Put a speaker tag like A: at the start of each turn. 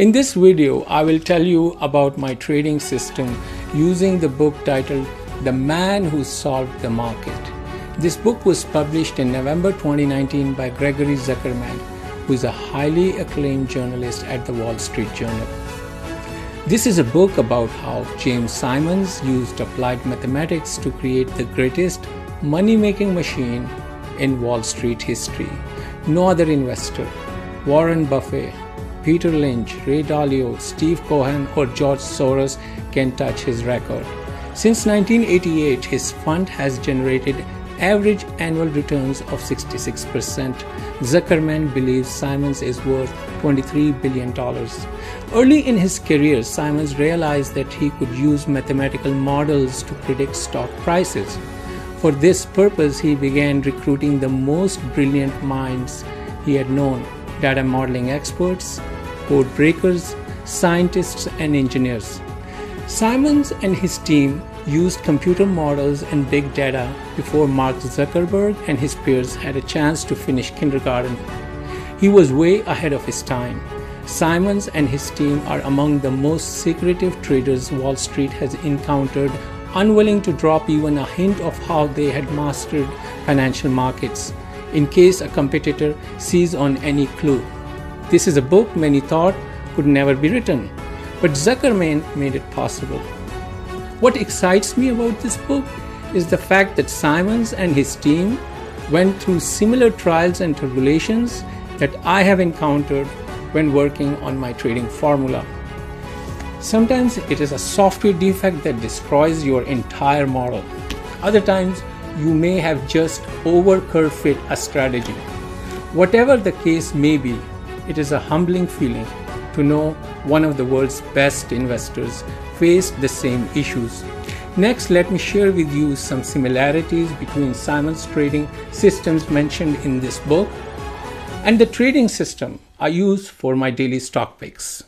A: In this video, I will tell you about my trading system using the book titled The Man Who Solved the Market. This book was published in November 2019 by Gregory Zuckerman, who is a highly acclaimed journalist at the Wall Street Journal. This is a book about how James Simons used applied mathematics to create the greatest money making machine in Wall Street history. No other investor, Warren Buffett, Peter Lynch, Ray Dalio, Steve Cohen, or George Soros can touch his record. Since 1988, his fund has generated average annual returns of 66%. Zuckerman believes Simons is worth $23 billion. Early in his career, Simons realized that he could use mathematical models to predict stock prices. For this purpose, he began recruiting the most brilliant minds he had known data modeling experts, code breakers, scientists, and engineers. Simons and his team used computer models and big data before Mark Zuckerberg and his peers had a chance to finish kindergarten. He was way ahead of his time. Simons and his team are among the most secretive traders Wall Street has encountered, unwilling to drop even a hint of how they had mastered financial markets in case a competitor sees on any clue. This is a book many thought could never be written, but Zuckerman made it possible. What excites me about this book is the fact that Simons and his team went through similar trials and tribulations that I have encountered when working on my trading formula. Sometimes it is a software defect that destroys your entire model. Other times you may have just over curve fit a strategy. Whatever the case may be, it is a humbling feeling to know one of the world's best investors faced the same issues. Next, let me share with you some similarities between Simon's trading systems mentioned in this book and the trading system I use for my daily stock picks.